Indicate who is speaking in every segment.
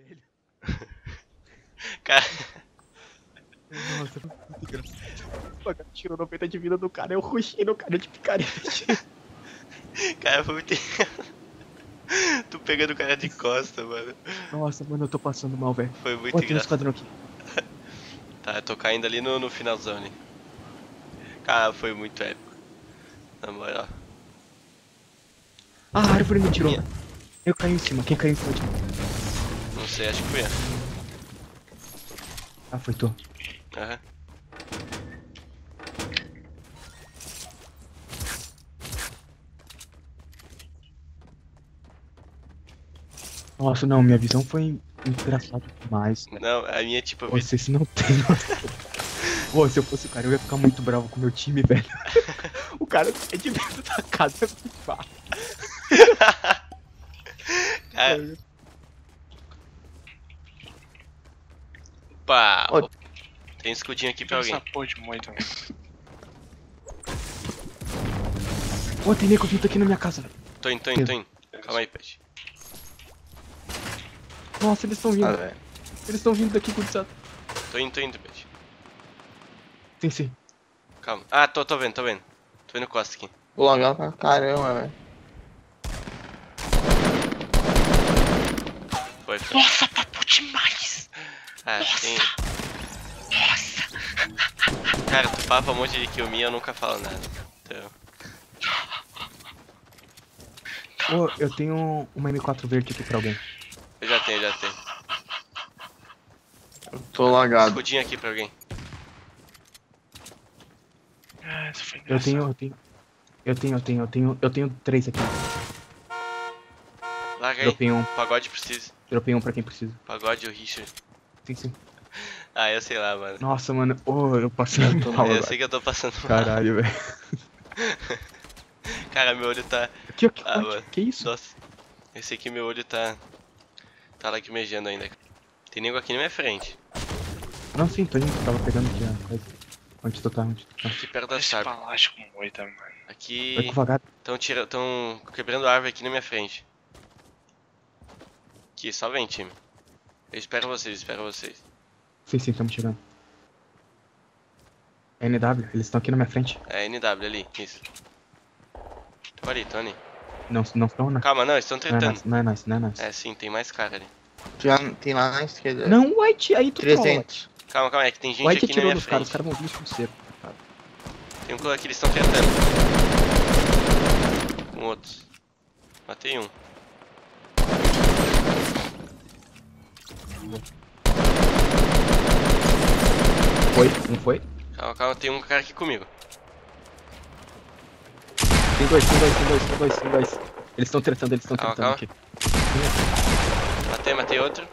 Speaker 1: velho.
Speaker 2: Cara,
Speaker 1: Nossa, muito engraçado. O cara tirou 90 de vida do cara, eu rushei no cara de picarete.
Speaker 2: cara, foi muito. tu pegando o cara de costa, mano.
Speaker 1: Nossa, mano, eu tô passando mal, velho.
Speaker 2: Foi muito
Speaker 1: Ó,
Speaker 2: engraçado.
Speaker 1: aqui.
Speaker 2: Tá, eu tô caindo ali no, no finalzão ali. Cara, foi muito épico. Na moral.
Speaker 1: Ah, a árvore me tirou.
Speaker 2: Minha.
Speaker 1: Eu caí em cima, quem caiu em cima de mim?
Speaker 2: Sei, acho que fui eu.
Speaker 1: Ah, foi tu.
Speaker 2: Aham.
Speaker 1: Nossa, não, minha visão foi engraçada demais.
Speaker 2: Não, a minha, tipo,
Speaker 1: Vocês não tem. Pô, se eu fosse o cara, eu ia ficar muito bravo com o meu time, velho. o cara é de dentro da casa muito fácil.
Speaker 2: Cara, Opa!
Speaker 1: Ó.
Speaker 2: Tem escudinho aqui pra alguém.
Speaker 3: essa porra de moita, velho.
Speaker 1: Pô, tem nego vindo aqui na minha casa, velho.
Speaker 2: Tô indo, tô indo, tô indo. Calma aí, Pet.
Speaker 1: Nossa, eles estão vindo.
Speaker 3: Ah, velho.
Speaker 1: eles estão vindo daqui, gurizada.
Speaker 2: Tô indo, tô indo, Pet.
Speaker 1: Sim, sim.
Speaker 2: Calma. Ah, tô, tô vendo, tô vendo. Tô vendo costa aqui.
Speaker 4: Legal pra caramba, velho.
Speaker 2: Foi, foi.
Speaker 3: Nossa,
Speaker 2: Ah, tem. Nossa! Cara, tu papa um monte de kill me eu nunca falo nada. Então.
Speaker 1: Pô, eu tenho uma M4 verde aqui pra alguém.
Speaker 2: Eu já tenho, já tenho.
Speaker 4: Eu tô lagado.
Speaker 2: Escudinho aqui pra alguém.
Speaker 3: Ah, essa foi
Speaker 1: Eu tenho, eu tenho. Eu tenho, eu tenho, eu tenho, eu tenho três aqui.
Speaker 2: Larga aí.
Speaker 1: Dropei um,
Speaker 2: Pagode precisa.
Speaker 1: dropei um pra quem precisa.
Speaker 2: Pagode ou Richard.
Speaker 1: Sim.
Speaker 2: Ah, eu sei lá, mano.
Speaker 1: Nossa, mano, ô, eu passei
Speaker 4: Eu tô
Speaker 1: mal
Speaker 2: eu
Speaker 1: agora.
Speaker 2: sei que eu tô passando mal.
Speaker 1: Caralho, velho.
Speaker 2: Cara, meu olho tá.
Speaker 1: Aqui, aqui,
Speaker 2: Ah,
Speaker 1: onde?
Speaker 2: mano.
Speaker 1: que isso?
Speaker 2: Nossa. Esse aqui, meu olho tá. Tá lacrimejando ainda. Tem nego aqui na minha frente.
Speaker 1: Não, sim, tô indo, tava pegando aqui coisa. Onde tu tá, onde tu tá?
Speaker 2: Aqui perto da
Speaker 3: Esse
Speaker 2: chave.
Speaker 3: palácio com moita, mano.
Speaker 1: Vai
Speaker 2: Aqui.
Speaker 1: com vagar.
Speaker 2: Tão, tira... Tão quebrando a árvore aqui na minha frente. Aqui, só vem, time. Eu espero vocês, espero vocês.
Speaker 1: Sim, sim, estamos chegando. É NW, eles estão aqui na minha frente.
Speaker 2: É NW ali, isso. Tô ali, tô ali.
Speaker 1: Não, não estão, né?
Speaker 2: Calma, não, eles estão
Speaker 1: Não é
Speaker 2: tretando.
Speaker 1: nice, não é nice, não é nice.
Speaker 2: É, sim, tem mais cara ali.
Speaker 4: Já tem lá na esquerda.
Speaker 1: Não, White, aí tu trola.
Speaker 4: 300.
Speaker 2: Calma, calma, é que tem gente
Speaker 1: White
Speaker 2: aqui na
Speaker 1: atirou
Speaker 2: minha
Speaker 1: nos caras, os
Speaker 2: frente.
Speaker 1: caras vão vir com cerco.
Speaker 2: Tem um que aqui, eles estão tretando. Com outros. Matei um.
Speaker 1: Foi? Não foi?
Speaker 2: Calma, calma, tem um cara aqui comigo.
Speaker 1: Tem dois, tem dois, tem dois, tem dois, tem dois. Eles estão tretando, eles estão tretando
Speaker 2: calma.
Speaker 1: aqui.
Speaker 2: Matei, matei outro.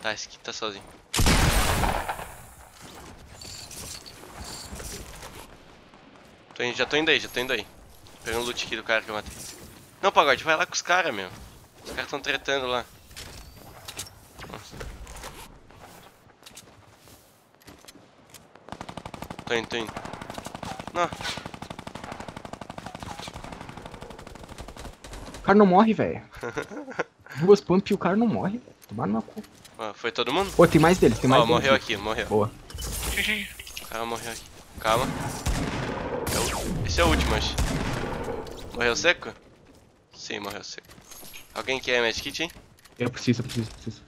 Speaker 2: Tá, esse aqui tá sozinho. Tô indo, já tô indo aí, já tô indo aí. Pegando o loot aqui do cara que eu matei. Não, pagode, vai lá com os caras, meu. Os caras tão tretando lá. Tô indo, tô indo. Não,
Speaker 1: O cara não morre, velho. Duas pump e o cara não morre. velho. Tomar no meu cu.
Speaker 2: ó, foi todo mundo?
Speaker 1: Pô, tem mais deles, tem mais
Speaker 2: Ó,
Speaker 1: deles.
Speaker 2: morreu aqui, morreu.
Speaker 1: Boa.
Speaker 2: O cara morreu aqui. Calma. É Esse é o último, acho. Morreu seco? Sim, morreu seco. Alguém quer medkit, hein?
Speaker 1: Eu preciso, eu preciso, eu preciso.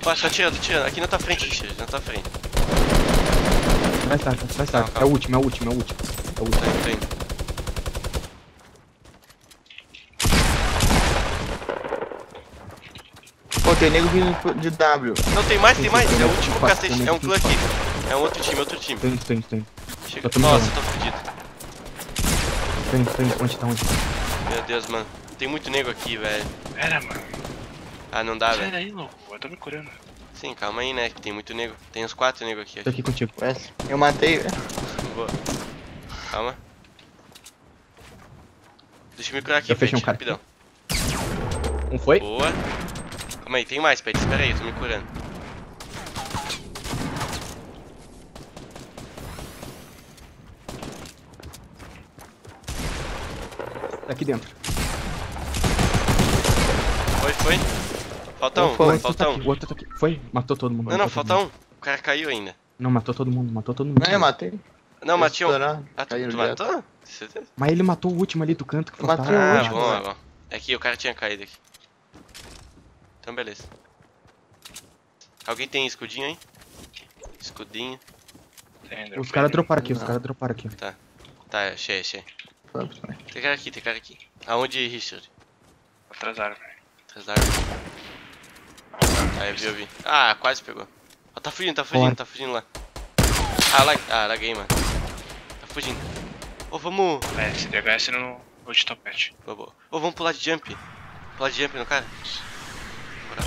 Speaker 2: Opa, tá tirando, tá tirando. Aqui na tua frente, Richard, na tua frente.
Speaker 1: Vai estar, vai estar.
Speaker 2: Calma,
Speaker 1: É o último, é o último, é o último. É o último.
Speaker 2: indo, tô indo.
Speaker 4: Pô, tem nego vindo de W.
Speaker 2: Não, tem mais, tem
Speaker 1: Tem,
Speaker 2: mais.
Speaker 1: tem,
Speaker 2: É o
Speaker 1: tem,
Speaker 2: último
Speaker 1: tem,
Speaker 2: cacete.
Speaker 1: tem,
Speaker 2: É um
Speaker 1: tem,
Speaker 2: clã
Speaker 1: tem.
Speaker 2: aqui. É um outro time, outro time.
Speaker 1: Indo, tô indo.
Speaker 2: Chega.
Speaker 1: Eu
Speaker 2: Nossa,
Speaker 1: rolando.
Speaker 2: tô fudido.
Speaker 1: Tô indo. Onde tá, onde tá?
Speaker 2: Meu Deus, mano. Tem muito nego aqui, velho.
Speaker 3: Pera, mano.
Speaker 2: Ah, não dá,
Speaker 3: Sai
Speaker 2: velho.
Speaker 3: daí, louco. Eu tô me curando.
Speaker 2: Sim, calma aí, né? Que tem muito nego. Tem uns quatro nego aqui.
Speaker 1: Tô
Speaker 2: acho.
Speaker 1: aqui contigo.
Speaker 4: Eu matei.
Speaker 2: Boa. Calma. Deixa eu me curar aqui,
Speaker 1: Eu fechei
Speaker 2: Pet,
Speaker 1: um cara
Speaker 2: rapidão.
Speaker 1: Um foi?
Speaker 2: Boa. Calma aí, tem mais, Pet. Espera aí, eu tô me curando.
Speaker 1: Tá aqui dentro.
Speaker 2: Foi, foi. Falta um,
Speaker 4: Foi,
Speaker 2: falta
Speaker 1: tá
Speaker 2: um.
Speaker 1: aqui. O outro tá aqui. Foi? Matou todo mundo.
Speaker 2: Não, não,
Speaker 1: matou
Speaker 2: falta um. O cara caiu ainda.
Speaker 1: Não, matou todo mundo, matou todo mundo.
Speaker 4: Não, eu matei.
Speaker 2: Não, Matinho.
Speaker 4: Estourado,
Speaker 2: Ah, tu, tu matou? Certeza?
Speaker 1: Mas ele matou o último ali do canto que faltava.
Speaker 4: matei o
Speaker 2: Ah,
Speaker 4: último,
Speaker 2: bom,
Speaker 4: velho.
Speaker 2: é bom. É que o cara tinha caído aqui. Então, beleza. Alguém tem escudinho aí? Escudinho.
Speaker 3: Tem,
Speaker 1: Os caras droparam aqui, os caras droparam aqui.
Speaker 2: Tá, achei, achei.
Speaker 4: Né?
Speaker 2: Tem cara aqui, tem cara aqui. Aonde, Richard?
Speaker 3: Atrasaram, velho.
Speaker 2: Atrás da árvore. Ah, eu vi, eu vi. Ah, quase pegou. Ó, tá fugindo, tá fugindo,
Speaker 1: Bora.
Speaker 2: tá fugindo lá. Ah, lag... ah, laguei, mano. Tá fugindo. Ô, vamos...
Speaker 3: É, se DHS no no de topete.
Speaker 2: Ô, vamos pular de jump. Pular de jump no cara. Bora.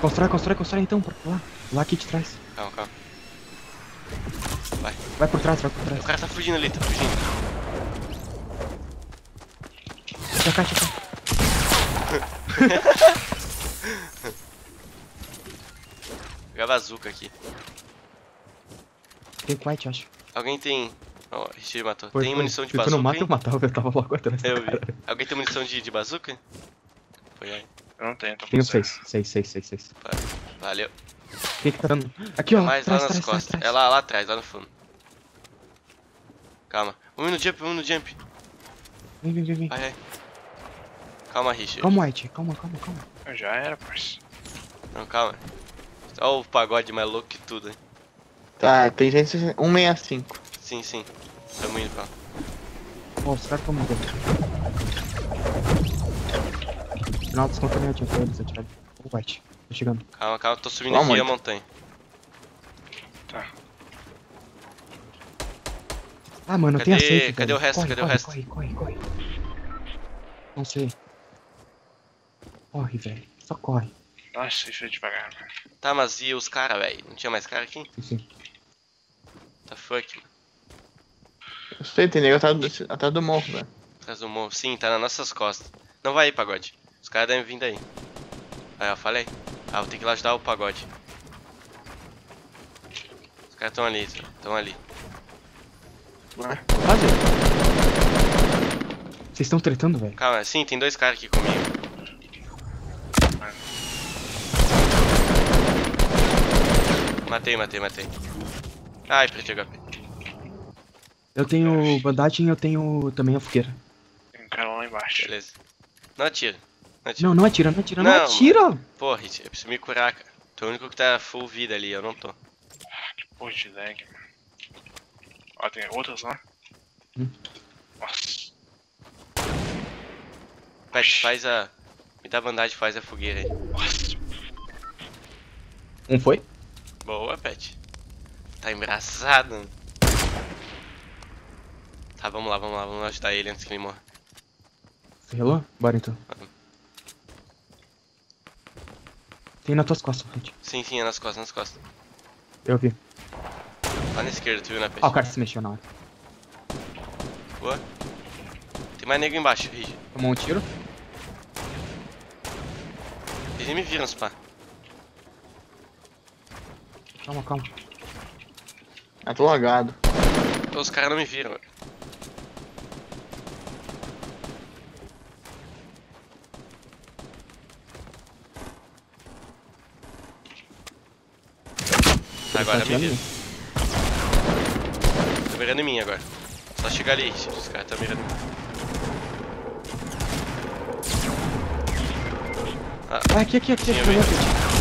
Speaker 1: Constrói, constrói, constrói então, pra lá. Lá aqui de trás.
Speaker 2: Calma, calma.
Speaker 1: Vai por trás, vai por trás.
Speaker 2: O cara tá fugindo ali, tá fugindo.
Speaker 1: Chega cá,
Speaker 2: Pegar bazuca aqui.
Speaker 1: Tem quiet, acho.
Speaker 2: Alguém tem... Ó, oh, Richard matou.
Speaker 1: Foi,
Speaker 2: tem munição de
Speaker 1: Se tu
Speaker 2: bazuca
Speaker 1: não mata, eu matava, eu tava logo atrás.
Speaker 2: Eu vi.
Speaker 1: cara.
Speaker 2: Alguém tem munição de, de bazuca? Foi aí.
Speaker 3: Eu não tenho, tô com
Speaker 1: Tenho seis, seis, seis, seis, seis.
Speaker 2: Valeu.
Speaker 1: Quem que tá dando? Aqui, ó,
Speaker 2: Mais
Speaker 1: trás,
Speaker 2: lá nas
Speaker 1: trás, trás,
Speaker 2: costas.
Speaker 1: trás.
Speaker 2: É lá, lá atrás, lá no fundo. Calma. Um no jump, um no jump.
Speaker 1: Vem, vem, vem, vem.
Speaker 2: Vai, vai. Calma, Richard.
Speaker 1: Calma, White, calma, calma, calma.
Speaker 3: Eu já era, parça.
Speaker 2: Não, calma. Olha o pagode mais louco que tudo, hein?
Speaker 4: Tá, tem gente 165.
Speaker 2: Sim, sim. Tamo indo pra lá.
Speaker 1: Caras estão mudando. Final dos contra minha pra eles atirarem. Ô, White, tá chegando.
Speaker 2: Calma, calma. Tô subindo aqui a montanha.
Speaker 3: Tá.
Speaker 1: Ah, mano,
Speaker 2: Cadê-
Speaker 1: tem a safe,
Speaker 2: cadê
Speaker 1: velho.
Speaker 2: o resto?
Speaker 1: Corre,
Speaker 2: Cadê o
Speaker 1: corre,
Speaker 2: resto?
Speaker 1: Corre, corre, corre. Não sei. Corre, velho. Só corre.
Speaker 3: Nossa, isso é devagar, velho.
Speaker 2: Tá, mas e os caras, velho? Não tinha mais cara aqui?
Speaker 1: Sim.
Speaker 2: Tá fuck, mano.
Speaker 4: Eu sei, tem nego atrás do, atrás do morro, velho.
Speaker 2: Atrás do morro. Sim, tá nas nossas costas. Não vai aí, pagode. Os caras devem vir daí. Aí, eu falei. Ah, vou ter que ir lá ajudar o pagode. Os caras tão ali, tão ali.
Speaker 1: Quase. Vocês estão tretando, velho?
Speaker 2: Calma, sim, tem dois caras aqui comigo. Matei, matei, matei. Ai, perdi HP.
Speaker 1: Eu tenho bandagem e eu tenho também a fogueira.
Speaker 3: Tem um cara lá embaixo.
Speaker 2: Beleza. Não atira. Não atira.
Speaker 1: Não, não atira, não atira, não,
Speaker 2: Não,
Speaker 1: atira!
Speaker 2: Porra, eu preciso me curar, cara. Tu é o único que tá full vida ali, eu não tô.
Speaker 3: Porra de lag, mano. Ó, tem outras lá.
Speaker 1: Hum.
Speaker 3: Nossa.
Speaker 2: Pet, faz a. Me dá bandagem, faz a fogueira aí.
Speaker 3: Nossa.
Speaker 1: Um foi?
Speaker 2: Boa, Pet. Tá embraçado. Tá, vamos lá, vamos lá, vamos ajudar ele antes que ele morra.
Speaker 1: Você relou? Bora então. Tem nas tuas costas, White.
Speaker 2: Sim, sim, é nas costas, nas costas.
Speaker 1: Eu vi.
Speaker 2: Lá na esquerda, tu viu, né, Pet?
Speaker 1: Ó, o cara se mexeu na hora.
Speaker 2: Boa. Tem mais nego embaixo, Rigi.
Speaker 1: Tomou um tiro.
Speaker 2: Eles me viram, pá.
Speaker 1: Calma, calma.
Speaker 4: Ah, tô lagado.
Speaker 2: Os caras não me viram. Agora
Speaker 1: Tá
Speaker 2: me viram.
Speaker 1: em mim.
Speaker 2: Tá mirando em mim agora. Só chegar ali. Os caras tá mirando em mim.
Speaker 1: Ah, aqui, aqui, aqui. Aqui, aqui.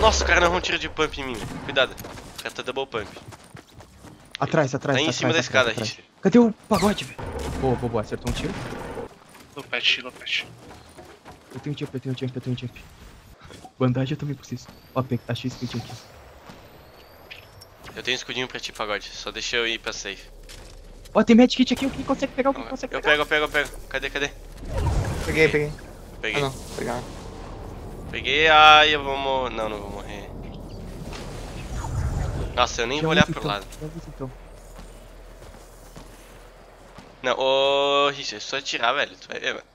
Speaker 2: Nossa, o cara não errou um tiro de pump em mim. Cuidado. O cara tá double pump.
Speaker 1: Atrás, atrás.
Speaker 2: Tá em
Speaker 1: atrás,
Speaker 2: cima da
Speaker 1: atrás,
Speaker 2: escada,
Speaker 1: atrás.
Speaker 2: Richard.
Speaker 1: Cadê o pagode, velho? Boa, boa, boa. Acertou um tiro.
Speaker 3: Lopete, Lopete.
Speaker 1: Eu tenho jump, eu tenho jump, eu tenho jump. Bandagem eu também preciso. Ó, achei esse aqui.
Speaker 2: Eu tenho um escudinho pra ti, pagode. Só deixa eu ir pra safe.
Speaker 1: Ó, tem medkit aqui, alguém consegue pegar, alguém consegue
Speaker 2: Eu
Speaker 1: pegar.
Speaker 2: pego, eu pego, eu pego. Cadê, cadê?
Speaker 4: Peguei, peguei.
Speaker 2: Peguei.
Speaker 4: Ah, não. Pegar.
Speaker 2: Peguei, ai, eu vou morrer. Não, não vou morrer. Nossa, eu nem vou olhar pro
Speaker 1: então,
Speaker 2: lado.
Speaker 1: então.
Speaker 2: Não, ô Richard, só atirar, velho. Tu vai ver, mano.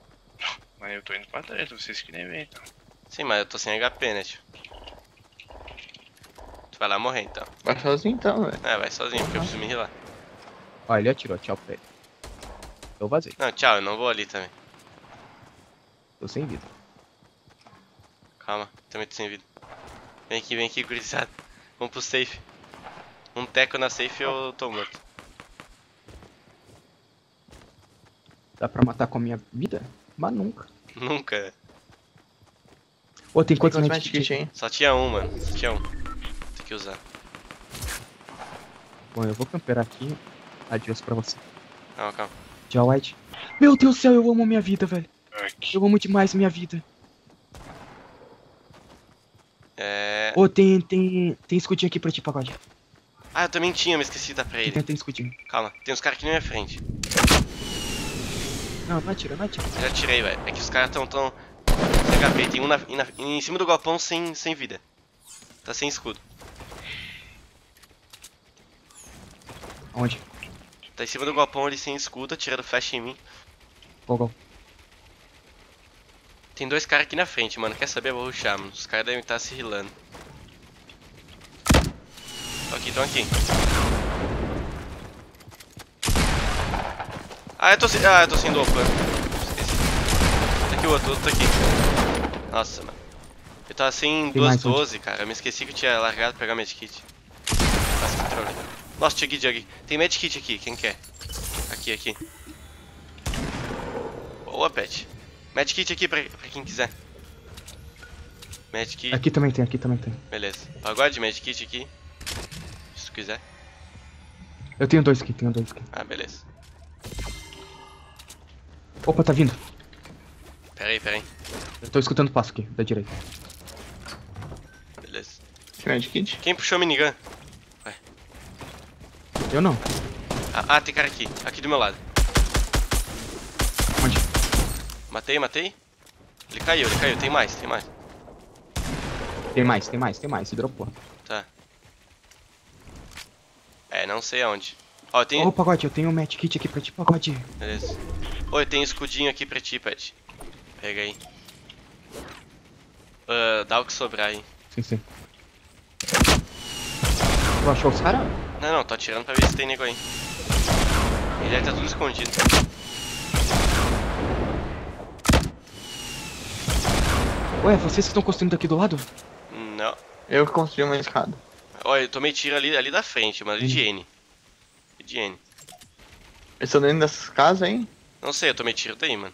Speaker 3: Mas eu tô indo pra trás, vocês que nem vêm, então.
Speaker 2: Sim, mas eu tô sem HP, né, tio? Tu vai lá morrer então.
Speaker 4: Vai é. Sozinho então, velho.
Speaker 2: É, vai sozinho, porque eu preciso me. Ó,
Speaker 1: Ó, ele atirou, tchau pra ele. Eu vazei.
Speaker 2: Não, tchau, eu não vou ali também.
Speaker 1: Tô sem vida.
Speaker 2: Calma, também tô sem vida. Vem aqui, vem aqui, gurizada. Vamos pro safe. Um teco na safe eu tô morto.
Speaker 1: Dá pra matar com a minha vida? Mas nunca.
Speaker 2: Nunca.
Speaker 1: Ô, tem
Speaker 4: Quantos medkit aí?
Speaker 2: Só tinha um, mano. Só tinha um. Tem que usar.
Speaker 1: Bom, eu vou camperar aqui. Adiós pra você.
Speaker 2: Calma, calma.
Speaker 1: Tchau, White. Meu Deus do céu, eu amo minha vida, velho. Eu amo demais minha vida.
Speaker 2: É.
Speaker 1: Ô, tem, tem, tem escudinho aqui pra ti, pagode.
Speaker 2: Ah, eu também tinha, me esqueci de dar pra ele.
Speaker 1: tem, tem escudinho.
Speaker 2: Calma, tem uns caras aqui na minha frente.
Speaker 1: Não, não atira, não atira.
Speaker 2: Eu já tirei, velho. É que os caras tão tão. Sem HP. Tem um na, na- em cima do galpão sem, sem vida. Tá sem escudo.
Speaker 1: Onde?
Speaker 2: Tá em cima do galpão ali sem escudo, atirando flash em mim.
Speaker 1: Gol.
Speaker 2: Tem dois caras aqui na frente, mano. Quer saber? Eu vou rushar, mano. Os caras devem estar se rilando. Tô aqui, tô aqui. Ah, eu tô sem. Ah, eu tô sem dupla. Esqueci. Tá aqui o outro, outro tá aqui. Nossa, mano. Eu tava sem duas
Speaker 1: mais onde?
Speaker 2: 12, cara. Eu me esqueci que eu tinha largado pra pegar medkit. Nossa, que troll. Nossa, Chug Jug. Tem medkit aqui, quem quer? Aqui, aqui. Boa, pet. Medkit aqui pra, pra quem quiser. Medkit,
Speaker 1: Aqui também tem, aqui também tem.
Speaker 2: beleza. Pagode, medkit aqui. Se tu quiser.
Speaker 1: Eu tenho dois aqui, tenho dois aqui.
Speaker 2: Ah, beleza.
Speaker 1: Opa, tá vindo.
Speaker 2: Pera aí, pera aí.
Speaker 1: Eu tô escutando passo aqui, da direita.
Speaker 2: Beleza.
Speaker 4: Tem medkit?
Speaker 2: Quem puxou a minigun?
Speaker 1: Eu não.
Speaker 2: Ah, ah, tem cara aqui. Aqui do meu lado.
Speaker 1: Onde?
Speaker 2: Matei, matei. Ele caiu, ele caiu. Tem mais, tem mais.
Speaker 1: Tem mais, tem mais, tem mais. Se dropou.
Speaker 2: Tá. Não sei aonde. Ó, tem.
Speaker 1: Ô, pagode, eu tenho um medkit aqui pra ti, pagode.
Speaker 2: Beleza. Oi, tem escudinho aqui pra ti, Pet. Pega aí. Ah, dá o que sobrar aí.
Speaker 1: Sim, sim. Tu achou os caras?
Speaker 2: Não, não, tô atirando pra ver se tem nego aí. Ele deve tá tudo escondido.
Speaker 1: Ué, vocês que estão construindo aqui do lado?
Speaker 2: Não.
Speaker 4: Eu que construí uma escada.
Speaker 2: Olha, eu tomei tiro ali, ali da frente, mas ali de N. De N.
Speaker 4: Eles estão dentro dessas casas aí?
Speaker 2: Não sei, eu tomei tiro daí, mano.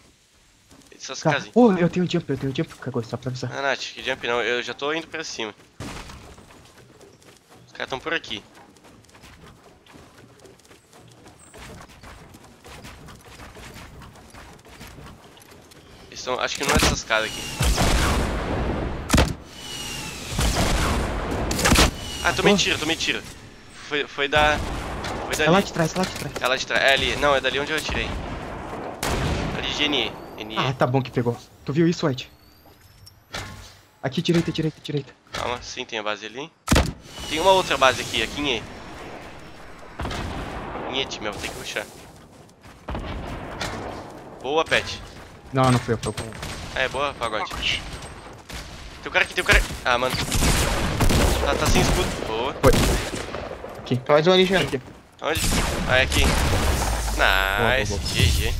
Speaker 2: Essas
Speaker 1: Cara,
Speaker 2: casinhas.
Speaker 1: ô, eu tenho jump, eu tenho jump, cagou, só pra avisar.
Speaker 2: Ah, Nath, que jump não, eu já tô indo pra cima. Os caras tão por aqui. Eles tão, acho que não é dessas casas aqui. Ah, tomei
Speaker 1: Pô.
Speaker 2: tiro, tomei tiro. Foi, foi da. Foi
Speaker 1: É lá de trás, é lá de trás.
Speaker 2: É lá de trás. É ali. Não, é dali onde eu atirei. Ali de NE. NE.
Speaker 1: Ah, tá bom que pegou. Tu viu isso, White? Aqui, direita, direita, direita.
Speaker 2: Calma, sim, tem a base ali. Tem uma outra base aqui, aqui em E. Em E, time, eu vou ter que puxar. Boa, Pet.
Speaker 1: Não, não foi eu, foi eu.
Speaker 2: É boa, pagode. Tem um cara aqui, tem um cara. Ah, mano. Tá, tá sem escudo. Boa.
Speaker 4: Tem mais um ali.
Speaker 1: Aqui.
Speaker 2: Onde? Ah, é aqui.
Speaker 1: boa,
Speaker 2: Nice.
Speaker 1: boa.
Speaker 2: GG.